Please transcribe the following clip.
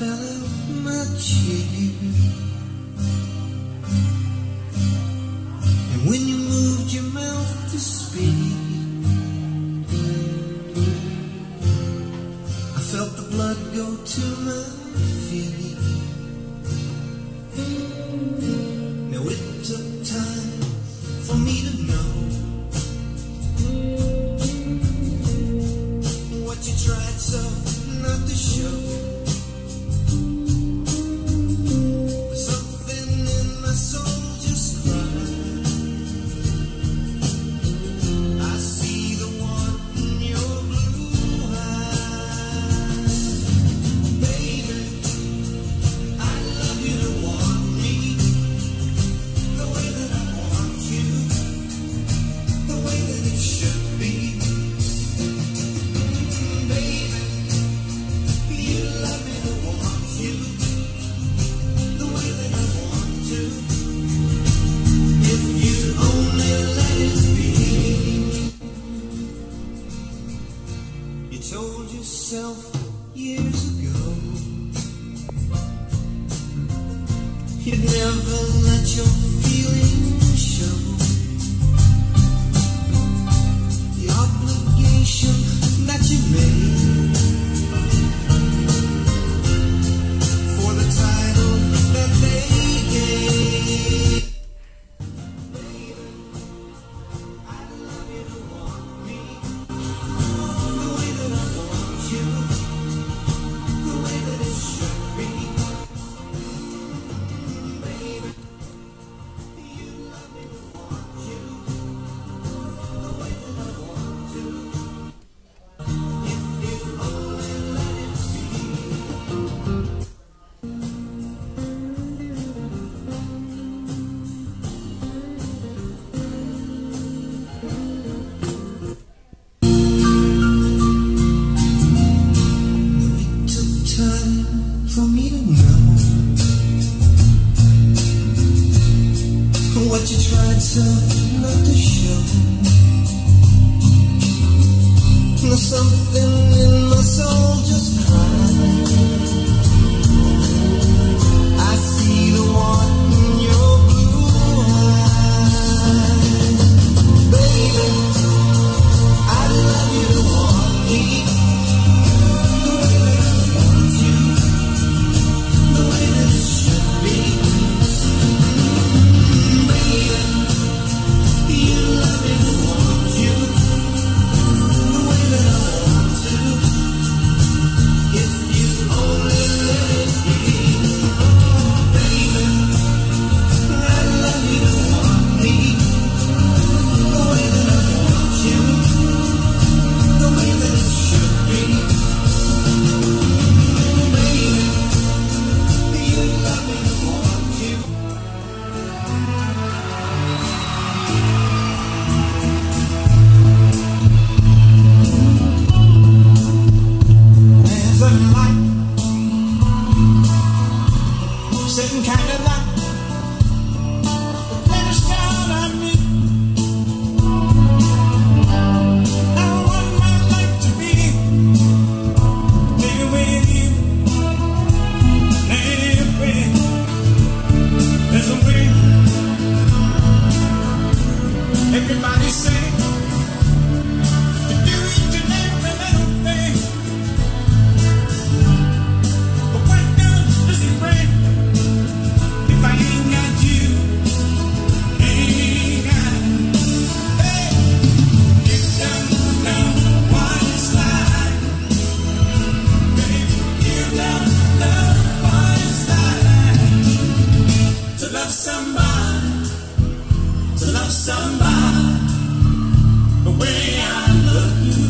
you And when you moved your mouth to speak I felt the blood go to my feet. Now it took time for me to know What you tried so told yourself years ago. You'd never let your what you tried so not to show. There's something in my soul. somebody, to love somebody the way I love you.